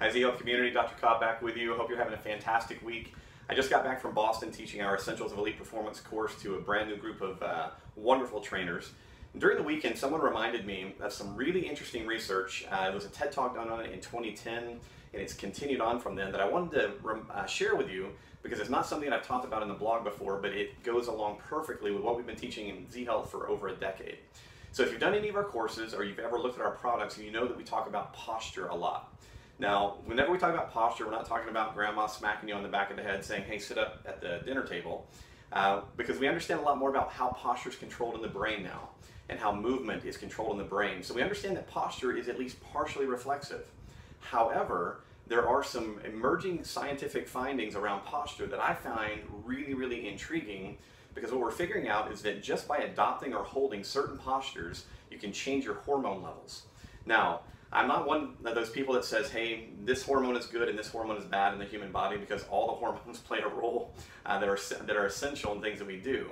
Health community. Dr. Cobb back with you. Hope you're having a fantastic week. I just got back from Boston teaching our Essentials of Elite Performance course to a brand new group of uh, wonderful trainers. And During the weekend, someone reminded me of some really interesting research. Uh, it was a TED Talk done on it in 2010, and it's continued on from then that I wanted to uh, share with you because it's not something I've talked about in the blog before, but it goes along perfectly with what we've been teaching in Z Health for over a decade. So if you've done any of our courses or you've ever looked at our products, you know that we talk about posture a lot. Now, whenever we talk about posture, we're not talking about grandma smacking you on the back of the head saying, hey, sit up at the dinner table, uh, because we understand a lot more about how posture is controlled in the brain now and how movement is controlled in the brain. So we understand that posture is at least partially reflexive. However, there are some emerging scientific findings around posture that I find really, really intriguing because what we're figuring out is that just by adopting or holding certain postures, you can change your hormone levels. Now, I'm not one of those people that says, hey, this hormone is good and this hormone is bad in the human body because all the hormones play a role uh, that, are, that are essential in things that we do.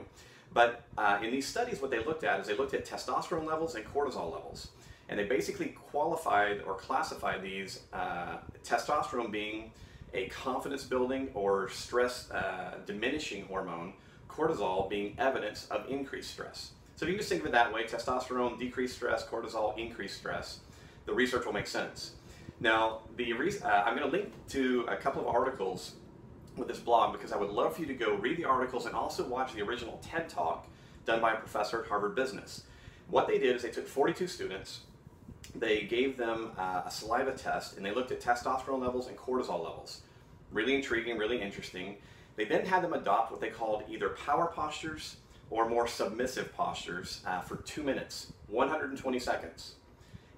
But uh, in these studies, what they looked at is they looked at testosterone levels and cortisol levels. And they basically qualified or classified these, uh, testosterone being a confidence building or stress uh, diminishing hormone, cortisol being evidence of increased stress. So if you just think of it that way, testosterone, decreased stress, cortisol, increased stress, the research will make sense. Now, the uh, I'm going to link to a couple of articles with this blog because I would love for you to go read the articles and also watch the original TED Talk done by a professor at Harvard Business. What they did is they took 42 students, they gave them uh, a saliva test, and they looked at testosterone levels and cortisol levels. Really intriguing, really interesting. They then had them adopt what they called either power postures or more submissive postures uh, for two minutes, 120 seconds.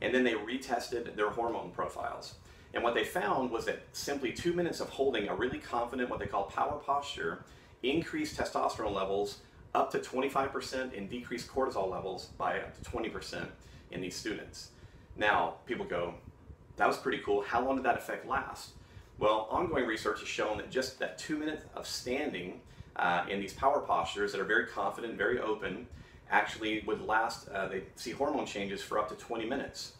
And then they retested their hormone profiles. And what they found was that simply two minutes of holding a really confident, what they call power posture, increased testosterone levels up to 25% and decreased cortisol levels by up to 20% in these students. Now, people go, that was pretty cool. How long did that effect last? Well, ongoing research has shown that just that two minutes of standing uh, in these power postures that are very confident, very open, actually would last, uh, they see hormone changes for up to 20 minutes.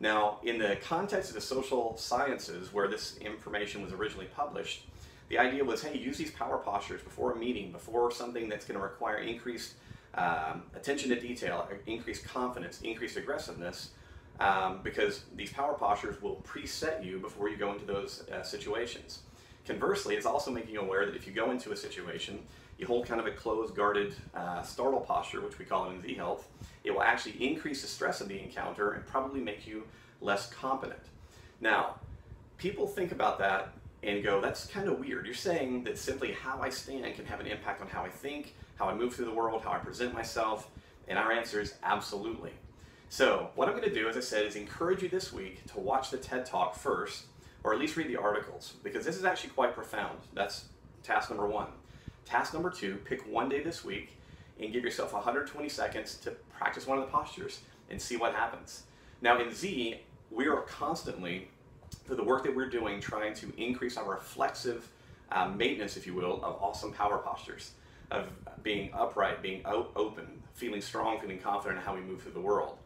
Now, in the context of the social sciences where this information was originally published, the idea was, hey, use these power postures before a meeting, before something that's going to require increased um, attention to detail, increased confidence, increased aggressiveness, um, because these power postures will preset you before you go into those uh, situations. Conversely, it's also making you aware that if you go into a situation, you hold kind of a closed, guarded uh, startle posture, which we call it in Z Health, it will actually increase the stress of the encounter and probably make you less competent. Now, people think about that and go, that's kind of weird. You're saying that simply how I stand can have an impact on how I think, how I move through the world, how I present myself, and our answer is absolutely. So what I'm going to do, as I said, is encourage you this week to watch the TED Talk first, or at least read the articles, because this is actually quite profound. That's task number one. Task number two, pick one day this week and give yourself 120 seconds to practice one of the postures and see what happens. Now in Z, we are constantly, through the work that we're doing, trying to increase our reflexive uh, maintenance, if you will, of awesome power postures, of being upright, being open, feeling strong, feeling confident in how we move through the world.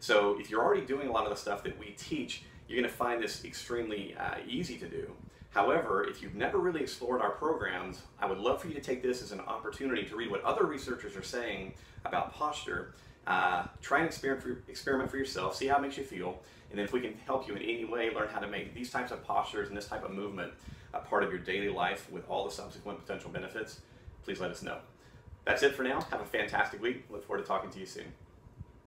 So if you're already doing a lot of the stuff that we teach, you're going to find this extremely uh, easy to do. However, if you've never really explored our programs, I would love for you to take this as an opportunity to read what other researchers are saying about posture. Uh, try and experiment for, experiment for yourself, see how it makes you feel, and then if we can help you in any way learn how to make these types of postures and this type of movement a part of your daily life with all the subsequent potential benefits, please let us know. That's it for now. Have a fantastic week. Look forward to talking to you soon.